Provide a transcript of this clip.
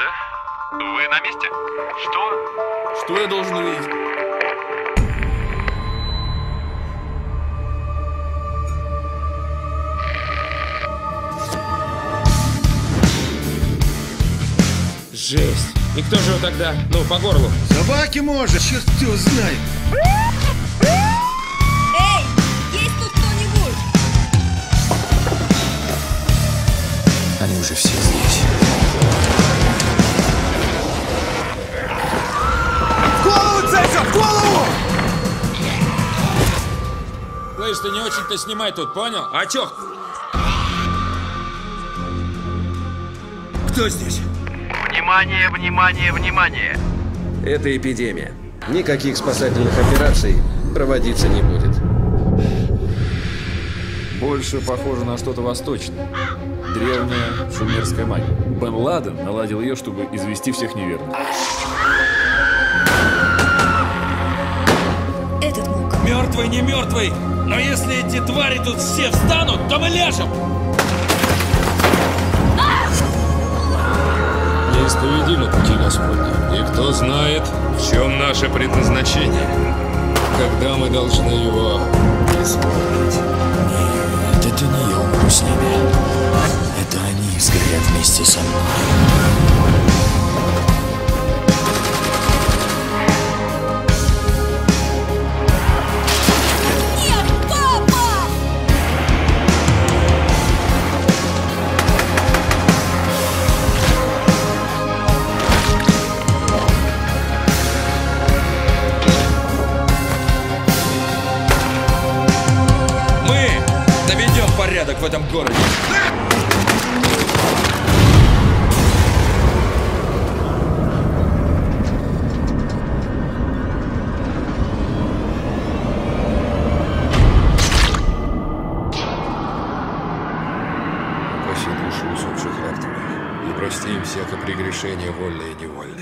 да? Вы на месте? Что? Что я должен увидеть? Жесть. И кто же его тогда? Ну, по горлу. Собаки может, черт его знает. Эй, есть тут кто-нибудь? Они уже все здесь. Целься, в голову! Слышь, ты не очень-то снимай тут, понял? А чё? Кто здесь? Внимание, внимание, внимание! Это эпидемия. Никаких спасательных операций проводиться не будет. Больше похоже на что-то восточное. Древняя шумерская магия. Бен Ладен наладил ее, чтобы извести всех неверных. Мертвый, не мертвый! Но если эти твари тут все встанут, то мы ляжем! Неисповедимы пути Господни. И кто знает, В чем наше предназначение? когда мы должны его исполнить. Нет, это не я умру с ними. Это они сгорят вместе со мной. В этом городе. Упаси души усопших Артура и прости им всякое прегрешение вольное и невольное.